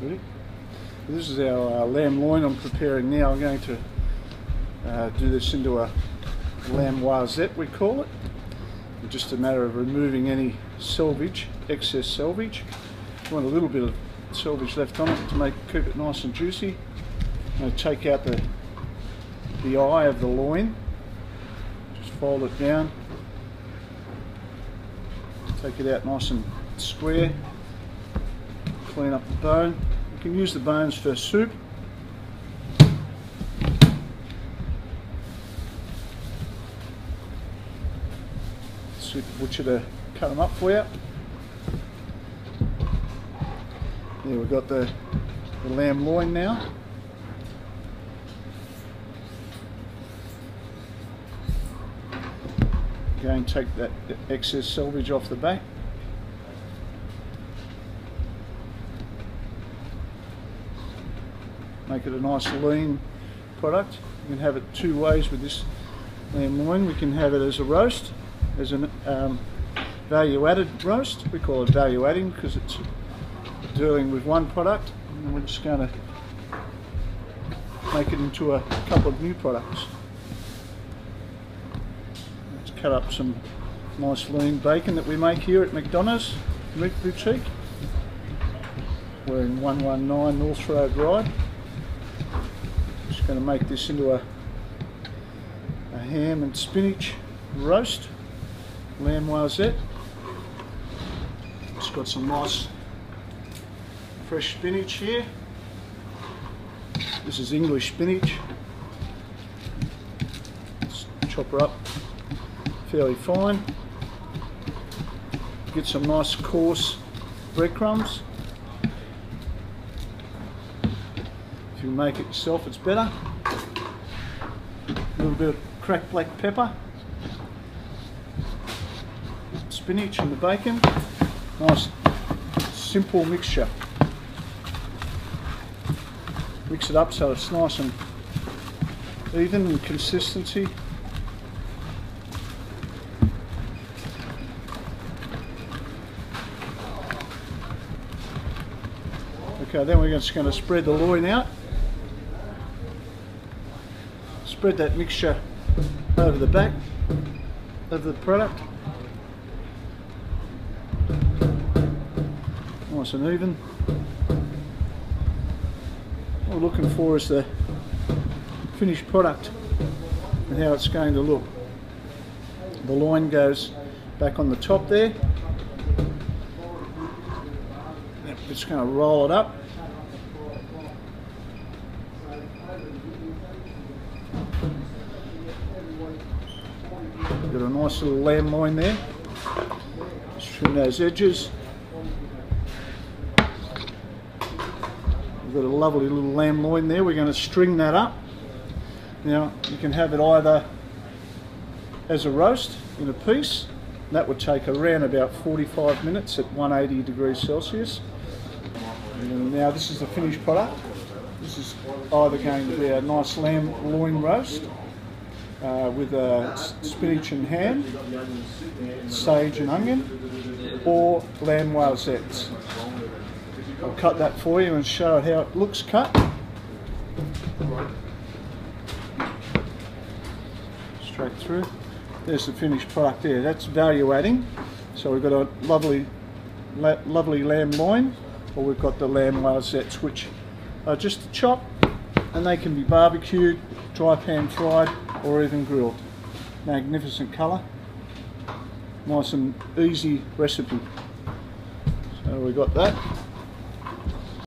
This is our uh, lamb loin I'm preparing now. I'm going to uh, do this into a lamb noisette, we call it. Just a matter of removing any selvage, excess selvage. Want a little bit of selvage left on it to make keep it nice and juicy. I'm going to take out the the eye of the loin. Just fold it down. Take it out nice and square. Clean up the bone. You can use the bones for soup. Super butcher to cut them up for you. There we've got the, the lamb loin now. Go and take that excess selvage off the back. Make it a nice lean product. You can have it two ways with this lamb loin. We can have it as a roast, as a um, value added roast. We call it value adding because it's dealing with one product and we're just going to make it into a couple of new products. Let's cut up some nice lean bacon that we make here at McDonough's Meat Boutique. We're in 119 North Road Ryde. Going to make this into a, a ham and spinach roast, lamb noisette. It's got some nice fresh spinach here. This is English spinach. Let's chop her up fairly fine. Get some nice coarse breadcrumbs. If you make it yourself, it's better. A little bit of cracked black pepper. Spinach and the bacon. Nice simple mixture. Mix it up so it's nice and even in consistency. Okay, then we're just going to spread the loin out. Spread that mixture over the back of the product. Nice and even. What we're looking for is the finished product and how it's going to look. The line goes back on the top there. Just going to roll it up. We've got a nice little lamb loin there. Just trim those edges. We've got a lovely little lamb loin there. We're going to string that up. Now you can have it either as a roast in a piece. That would take around about 45 minutes at 180 degrees Celsius. And now this is the finished product. This is either going to be a nice lamb loin roast uh, with spinach and ham, sage and onion, or lamb noisettes. I'll cut that for you and show it how it looks cut. Straight through. There's the finished product there. That's value adding. So we've got a lovely, lovely lamb loin, or we've got the lamb noisettes, which are just a chop, and they can be barbecued, dry pan fried, or even grilled. Magnificent colour. Nice and easy recipe. So we got that.